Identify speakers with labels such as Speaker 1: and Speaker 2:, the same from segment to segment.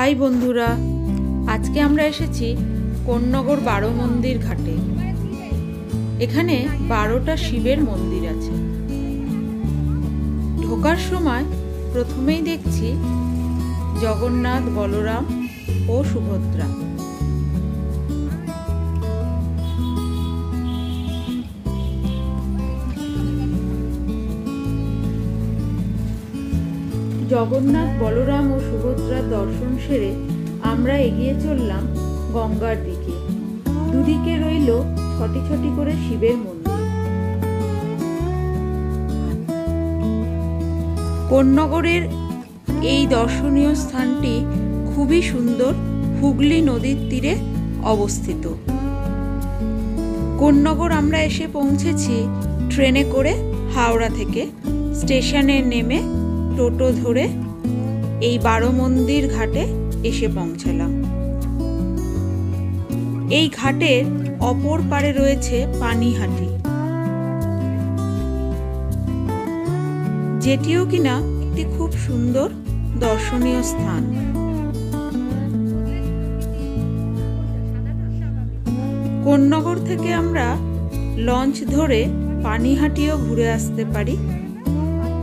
Speaker 1: High বন্ধুরা, আজকে আমরা এসেছি কোন্নগর বারো মন্দির ঘাটে। এখানে বারোটা শিবের মন্দির আছে। ঢোকার সময় প্রথমেই দেখছি জগন্নাথ, বলরাম ও সুভদ্রা। জগন্নাথ, বলরাম ও সুভদ্রার দর্শন সেরে আমরা এগিয়ে চললাম গঙ্গার দিকে। দুদিকে রইল ছটি ছটি করে শিবের মন্দির। কোন্নগরের এই দর্শনীয় স্থানটি খুবই সুন্দর, হুগলি নদীর তীরে অবস্থিত। কোন্নগর আমরা এসে পৌঁছেছি ট্রেনে করে হাওড়া থেকে। স্টেশনে নেমে টোটো ধরে এই বারো মন্দির ঘাটে এসে পৌঁছালাম। এই ঘাটের অপর পারে রয়েছে পানিহাটি। যেটিও কিনা একটি খুব সুন্দর দর্শনীয় স্থান। কোন্নগর থেকে আমরা লঞ্চ ধরে পানিহাটিও ঘুরে আসতে পারি।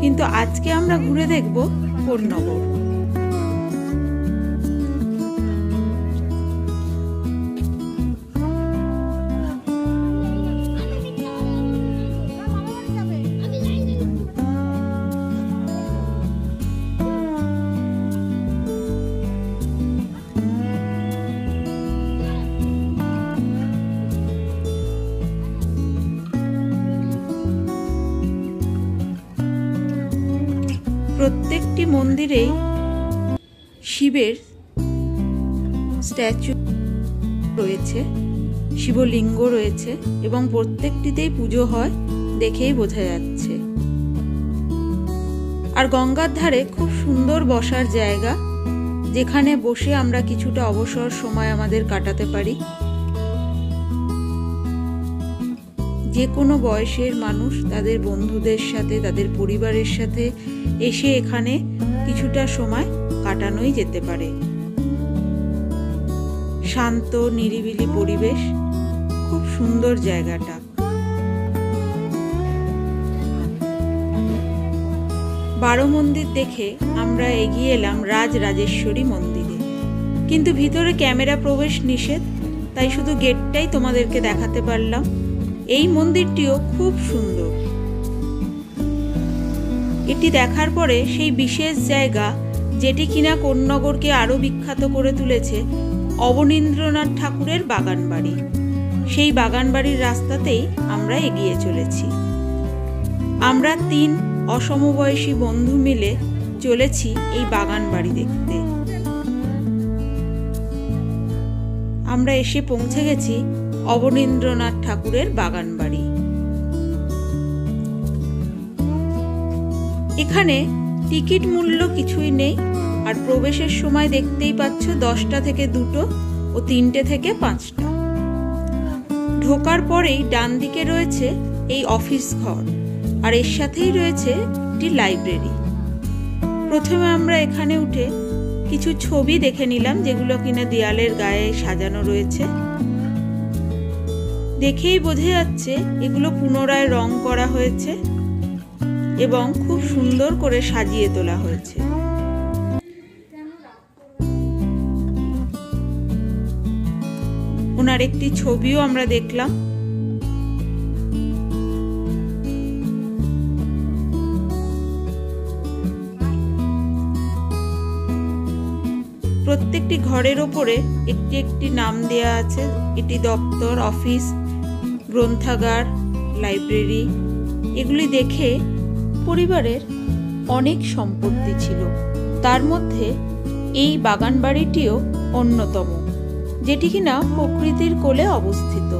Speaker 1: কিন্তু আজকে আমরা ঘুরে দেখব কোন্নগর। মন্দিরেই শিবের স্ট্যাচু রয়েছে, শিবলিঙ্গ রয়েছে এবং প্রত্যেকটিতেই পুজো হয় দেখেই বোঝা যাচ্ছে। আর গঙ্গার ধারে খুব সুন্দর বসার জায়গা, যেখানে বসে আমরা কিছুটা অবসর সময় আমাদের কাটাতে পারি। যে কোনো বয়সের মানুষ তাদের বন্ধুদের সাথে, তাদের পরিবারের সাথে এসে এখানে কিছুটা সময় কাটানোই যেতে পারে। শান্ত, নিরিবিলি পরিবেশ, খুব সুন্দর জায়গাটা। বারো মন্দির দেখে আমরা এগিয়ে এলাম রাজ রাজেশ্বরী মন্দিরে। কিন্তু ভিতরে ক্যামেরা প্রবেশ নিষেধ, তাই শুধু গেটটাই তোমাদেরকে দেখাতে পারলাম। এই মন্দিরটিও খুব সুন্দর। এটি দেখার পরে সেই বিশেষ জায়গা, যেটি কিনা কোন্নগরকে আরও বিখ্যাত করে তুলেছে, অবনীন্দ্রনাথ ঠাকুরের বাগান বাড়ি সেই বাগান বাড়ির রাস্তাতেই আমরা এগিয়ে চলেছি। আমরা তিন অসমবয়সী বন্ধু মিলে চলেছি এই বাগান বাড়ি দেখতে। আমরা এসে পৌঁছে গেছি অবনীন্দ্রনাথ ঠাকুরের বাগান এখানে টিকিট মূল্য কিছুই নেই, আর প্রবেশের সময় দেখতেই পাচ্ছ দশটা থেকে দুটো ও তিনটে থেকে পাঁচটা। ঢোকার পরেই ডান দিকে রয়েছে এই অফিস ঘর, আর এর সাথেই রয়েছে একটি লাইব্রেরি। প্রথমে আমরা এখানে উঠে কিছু ছবি দেখে নিলাম, যেগুলো কিনা দেয়ালের গায়ে সাজানো রয়েছে। দেখেই বোঝা যাচ্ছে এগুলো পুনরায় রং করা হয়েছে। এবং খুব সুন্দর করে সাজিয়ে তোলা হয়েছে। ওনার একটি ছবিও আমরা দেখলাম। প্রত্যেকটি ঘরের ওপরে একটি একটি নাম দেয়া আছে। এটি দপ্তর, অফিস, গ্রন্থাগার, লাইব্রেরি। এগুলি দেখে পরিবারের অনেক সম্পত্তি ছিল। তার মধ্যে এই বাগান বাড়িটিও অন্যতম, যেটি কিনা প্রকৃতির কোলে অবস্থিত।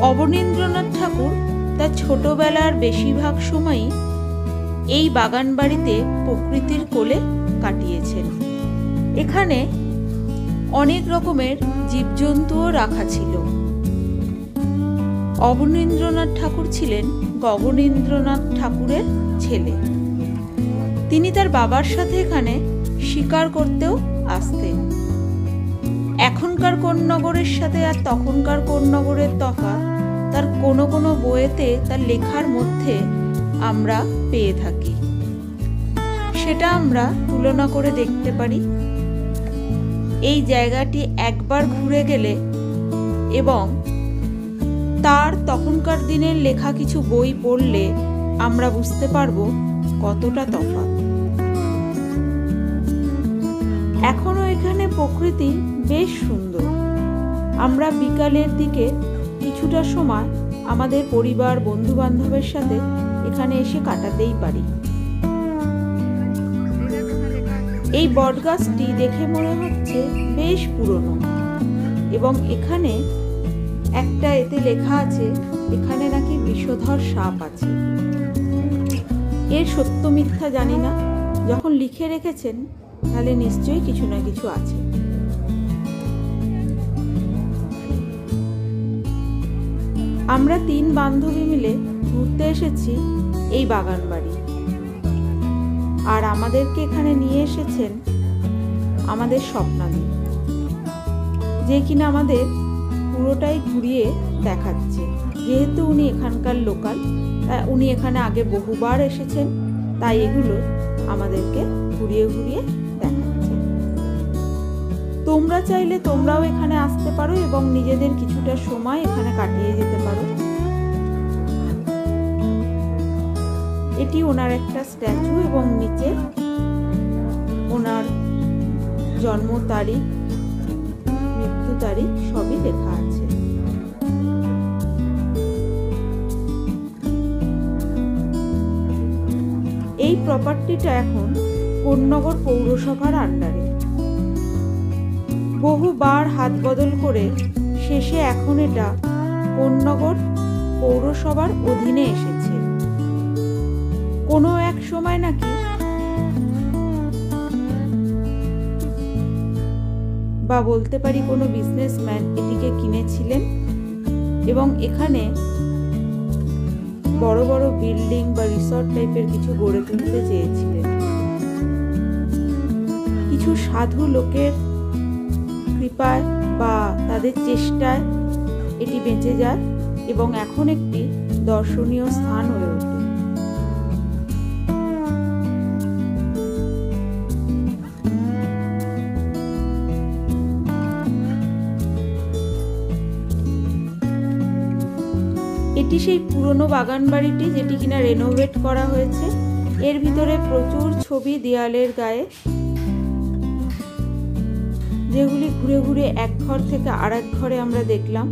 Speaker 1: অবনীন্দ্রনাথ ঠাকুর তার ছোটবেলার বেশিরভাগ সময়ই এই বাগান বাড়িতে প্রকৃতির কোলে কাটিয়েছেন। এখানে অনেক রকমের জীবজন্তুও রাখা ছিল। অবনীন্দ্রনাথ ঠাকুর ছিলেন গগনীন্দ্রনাথ ঠাকুরের ছেলে। তিনি তার বাবার সাথে এখানে শিকার করতেও আসতেন। এখনকার কোন নগরের সাথে আর তখনকার কোন নগরের তফাৎ, তার কোনো কোনো বইয়েতে তার লেখার মধ্যে আমরা পেয়ে থাকি। সেটা আমরা তুলনা করে দেখতে পারি। এই জায়গাটি একবার ঘুরে গেলে এবং তার তখনকার দিনের লেখা কিছু বই পড়লে আমরা বুঝতে পারব কতটা তফাৎ। এখনও এখানে প্রকৃতি বেশ সুন্দর। আমরা বিকালের দিকে কিছুটা সময় আমাদের পরিবার বন্ধু বান্ধবের সাথে এখানে এসে কাটাতেই পারি। এই বটগাছটি দেখে মনে হচ্ছে বেশ পুরনো এবং এখানে একটা এতে লেখা আছে, এখানে নাকি বিষধর সাপ আছে। এর সত্য মিথ্যা জানি না। যখন লিখে রেখেছেন, তাহলে নিশ্চয়ই কিছু না কিছু আছে। আমরা তিন বান্ধবী মিলে ঘুরতে এসেছি এই বাগান বাড়ি আর আমাদেরকে এখানে নিয়ে এসেছেন আমাদের স্বপ্নাদি। যে কিনা আমাদের পুরোটাই ঘুরিয়ে দেখাচ্ছে। যেহেতু উনি এখানকার লোকাল উনি এখানে আগে বহুবার এসেছেন, তাই এগুলো আমাদেরকে ঘুরিয়ে ঘুরিয়ে দেখাচ্ছে। তোমরা চাইলে তোমরাও এখানে আসতে পারো এবং নিজেদের কিছুটা সময় এখানে কাটিয়ে যেতে পারো। এটি ওনার একটা স্ট্যাচু এবং নিচে ওনার জন্ম তারিখ তারিখ সবই লেখা আছে। এই প্রপার্টিটা এখন কোন্নগর পৌরসভার আন্ডারে বহুবার হাত বদল করে শেষে এখন এটা কোন্নগর পৌরসভার অধীনে এসেছে। কোনো এক সময় নাকি বা বলতে পারি কোনো বিজনেসম্যান এটিকে কিনেছিলেন এবং এখানে বড় বড় বিল্ডিং বা রিসর্ট টাইপের কিছু গড়ে তুলতে চেয়েছিলেন। কিছু সাধু লোকের কৃপায় বা তাদের চেষ্টায় এটি বেঁচে যায় এবং এখন একটি দর্শনীয় স্থান হয়ে ওঠে। এটি সেই পুরনো বাগান বাড়িটি যেটি কিনা রেনোভেট করা হয়েছে। এর ভিতরে প্রচুর ছবি দেয়ালের গায়ে। যেগুলি ঘুরে ঘুরে এক ঘর থেকে আর এক ঘরে আমরা দেখলাম।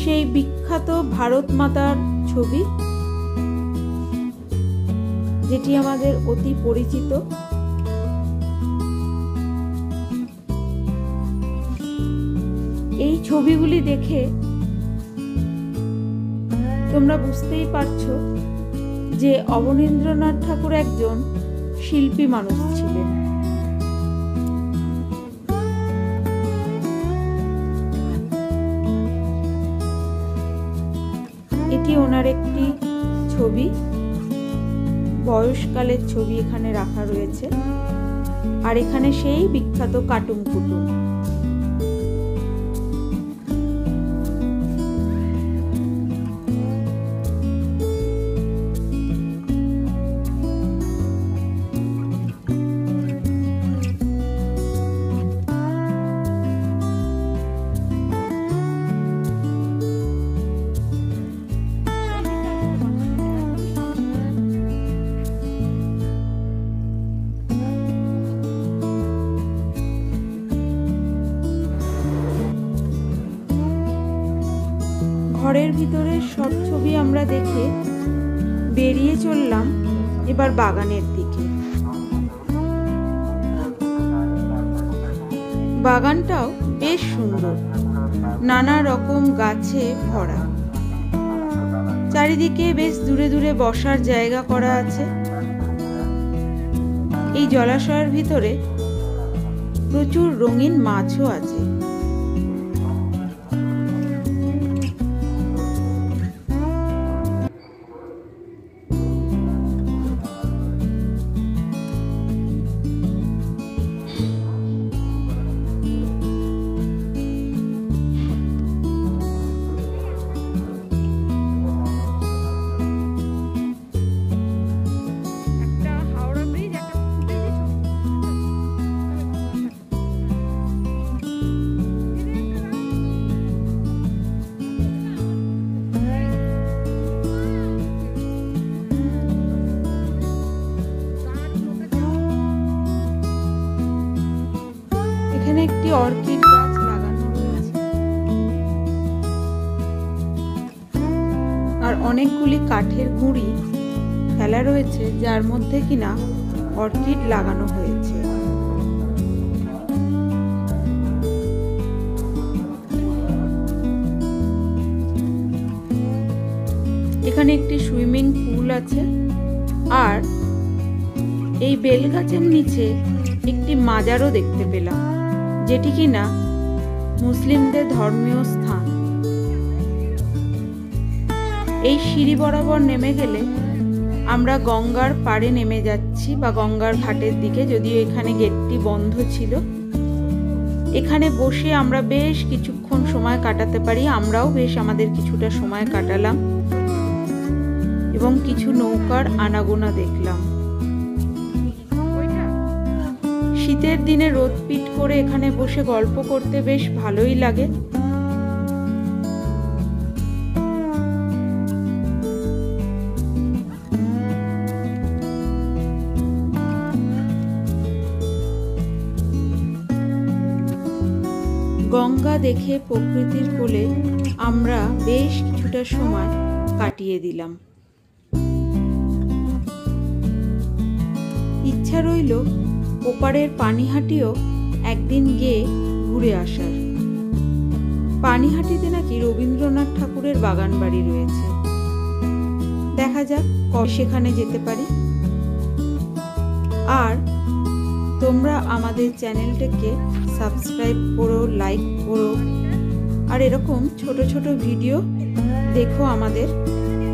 Speaker 1: সেই বিখ্যাত ভারত মাতার ছবি, যেটি আমাদের অতি পরিচিত। এই ছবিগুলি দেখে তোমরা বুঝতেই পারছ যে অবনীন্দ্রনাথ ঠাকুর একজন শিল্পী মানুষ ছিলেন। এটি ওনার একটি ছবি। বয়সকালের ছবি এখানে রাখা রয়েছে। আর এখানে সেই বিখ্যাত কাটুম কুটুম। ঘরের ভিতরে সব ছবি আমরা দেখে বেরিয়ে চললাম এবার বাগানের দিকে। বাগানটাও বেশ সুন্দর। নানা রকম গাছে ভরা। চারিদিকে বেশ দূরে দূরে বসার জায়গা করা আছে। এই জলাশয়ের ভিতরে প্রচুর রঙিন মাছও আছে। এখানে একটি অর্কিড গাছ লাগানো রয়েছে আর অনেকগুলি কাঠের গুঁড়ি ফেলা রয়েছে, যার মধ্যে কিনা অর্কিড লাগানো হয়েছে। এখানে একটি সুইমিং পুল আছে আর এই বেল গাছের নিচে একটি মাজারও দেখতে পেলাম। যেটি কিনা মুসলিমদের ধর্মীয় স্থান। এই সিঁড়ি বরাবর নেমে গেলে আমরা গঙ্গার পাড়ে নেমে যাচ্ছি বা গঙ্গার ঘাটের দিকে, যদিও এখানে গেটটি বন্ধ ছিল। এখানে বসে আমরা বেশ কিছুক্ষণ সময় কাটাতে পারি। আমরাও বেশ আমাদের কিছুটা সময় কাটালাম এবং কিছু নৌকার আনাগোনা দেখলাম। শীতের দিনে রোদ পিট করে এখানে বসে গল্প করতে বেশ ভালোই লাগে। গঙ্গা দেখে প্রকৃতির কোলে আমরা বেশ কিছুটা সময় কাটিয়ে দিলাম। ইচ্ছা রইল ওপারের পানিহাটিও একদিন গিয়ে ঘুরে আসার। পানিহাটিতে নাকি রবীন্দ্রনাথ ঠাকুরের বাগান বাড়ি রয়েছে। দেখা যাক কবে সেখানে যেতে পারি। আর তোমরা আমাদের চ্যানেলটাকে সাবস্ক্রাইব করো, লাইক করো। আর এরকম ছোট ছোট ভিডিও দেখো আমাদের।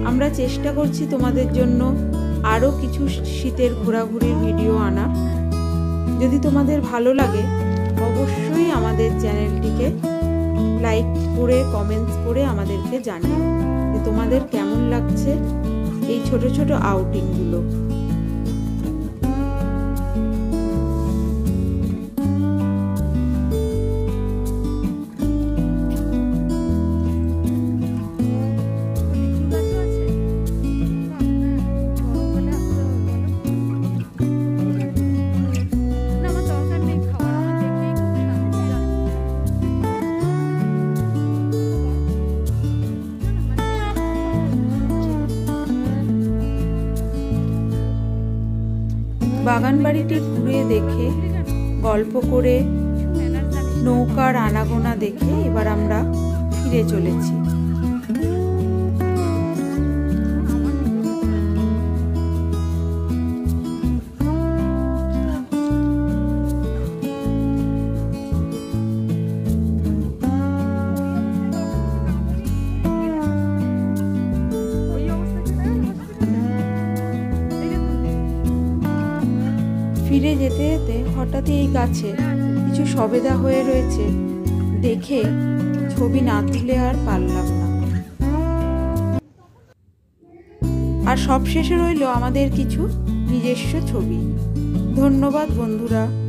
Speaker 1: আমরা চেষ্টা করছি তোমাদের জন্য আরও কিছু শীতের ঘোরাঘুরির ভিডিও আনার। যদি তোমাদের ভালো লাগে, অবশ্যই আমাদের চ্যানেলটিকে লাইক করে, কমেন্টস করে আমাদেরকে জানিও যে তোমাদের কেমন লাগছে এই ছোট ছোট আউটিংগুলো বাগান বাড়িটি ঘুরে দেখে গল্প করে নৌকার আনাগোনা দেখে এবার আমরা ফিরে চলেছি। ফিরে যেতে যেতে হঠাৎই এই গাছে কিছু সবেদা হয়ে রয়েছে। দেখে ছবি না তুলে আর পারলাম না। আর সবশেষে রইল আমাদের কিছু নিজস্ব ছবি। ধন্যবাদ বন্ধুরা।